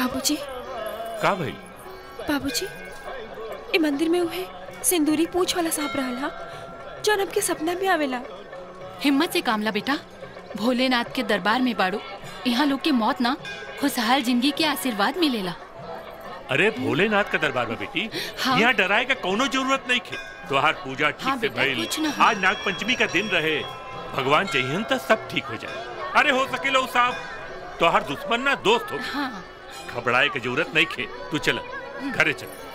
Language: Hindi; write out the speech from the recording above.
का भाई? बाबूजी ए मंदिर में उहे सिंदूरी पूछ वाला सांप रहल हा जौन हमके सपना में आवेला। हिम्मत से कामला बेटा भोलेनाथ के दरबार में बाड़ो यहाँ लोग के मौत ना खुशहाल ज़िंदगी के आशीर्वाद मिलेला। अरे भोलेनाथ का दरबार में बेटी हाँ। यहाँ डराए का कोनो ज़रूरत नहीं खे। तोहार पूजा ठीक हाँ से भइल ना। हो। आज नाग पंचमी का दिन रहे। भगवान चाहिए तो सब ठीक हो जाए। अरे हो सके लो साहब तोहार दुश्मन ना दोस्त हो। हाँ। घबराए की ज़रूरत नहीं खे। तू चल घरे चल।